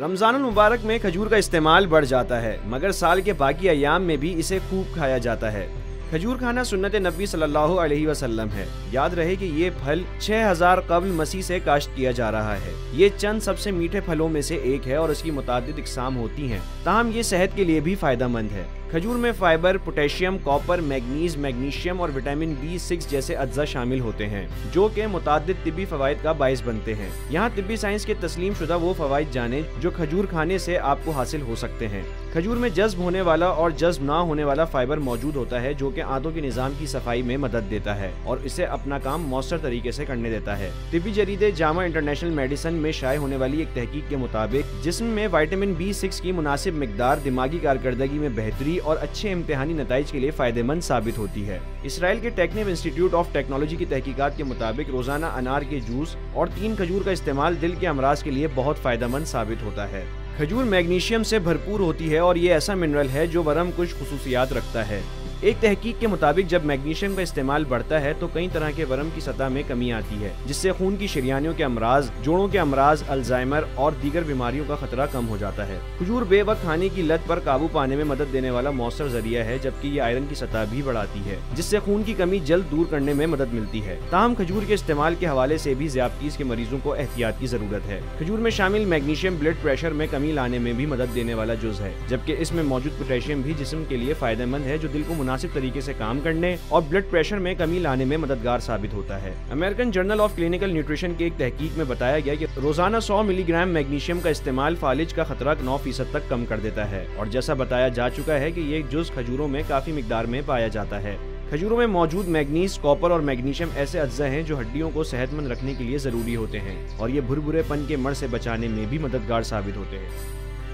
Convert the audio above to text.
रमज़ान मुबारक में खजूर का इस्तेमाल बढ़ जाता है, मगर साल के बाकी अयाम में भी इसे खूब खाया जाता है। खजूर खाना सुन्नत नबी सल्लल्लाहु अलैहि वसल्लम है। याद रहे कि ये फल 6000 कबल मसीह से काश्त किया जा रहा है। ये चंद सबसे मीठे फलों में से एक है और इसकी मुताद इकसाम होती हैं। ताहम ये सेहत के लिए भी फ़ायदा मंद है। खजूर में fibre, potassium, copper, manganese, magnesium और विटामिन बी सिक्स जैसे अज्जा शामिल होते हैं, जो के मुताद तिबी फवाद का बायस बनते हैं। यहाँ तिबी साइंस के तस्लीम शुदा वो फवाद जाने, जो खजूर खाने से आपको हासिल हो सकते हैं। खजूर में जज्ब होने वाला और जज्ब ना होने वाला फाइबर मौजूद होता है, जो कि आंतों के निज़ाम की सफ़ाई में मदद देता है और इसे अपना काम मौसर तरीके से करने देता है। तिबी जरीदे जामा इंटरनेशनल मेडिसिन में शाये होने वाली एक तहकीक के मुताबिक, जिसम में वाइटामिन बी सिक्स की मुनासिब मकदार दिमागी कारकर्दगी में बेहतरी और अच्छे इम्तहानी नतज के लिए फ़ायदेमंद साबित होती है। इसराइल के टेक्निव इंस्टीट्यूट ऑफ़ टेक्नोलॉजी की तहकीकत के मुताबिक, रोज़ाना अनार के जूस और तीन खजूर का इस्तेमाल दिल के अमराज के लिए बहुत फ़ायदेमंद साबित होता है। खजूर मैग्नीशियम से भरपूर होती है और ये ऐसा मिनरल है जो वरम कुछ खसूसियात रखता है। एक तहकीक के मुताबिक, जब मैग्नीशियम का इस्तेमाल बढ़ता है तो कई तरह के वरम की सतह में कमी आती है, जिससे खून की शरियानियों के अमराज, जोड़ों के अमराज, अल्जाइमर और दीगर बीमारियों का खतरा कम हो जाता है। खजूर बेवक्त खाने की लत पर काबू पाने में मदद देने वाला मौसर ज़रिया है, जबकि ये आयरन की सतह भी बढ़ाती है, जिससे खून की कमी जल्द दूर करने में मदद मिलती है। ताहम खजूर के इस्तेमाल के हवाले से भी ज्यादतीस के मरीजों को एहतियात की ज़रूरत है। खजूर में शामिल मैग्नीशियम ब्लड प्रेशर में कमी लाने में भी मदद देने वाला जुज है, जबकि इसमें मौजूद पोटेशियम भी जिसम के लिए फ़ायदेमंद है, जो दिल को मुनासिब तरीके से काम करने और ब्लड प्रेशर में कमी लाने में मददगार साबित होता है। American Journal of Clinical Nutrition की एक तहकीक में बताया गया कि रोज़ाना 100 मिलीग्राम मैग्नीशियम का इस्तेमाल फालिज का खतरा नौ फ़ीसद तक कम कर देता है और जैसा बताया जा चुका है कि ये जुज खजूरों में काफ़ी मकदार में पाया जाता है। खजूरों में मौजूद मैग्नीज, कॉपर और मैग्नीशियम ऐसे अज्जा हैं जो हड्डियों को सेहतमंद रखने के लिए ज़रूरी होते हैं और ये भुरभुरेपन के मर से बचाने में भी मददगार साबित होते हैं।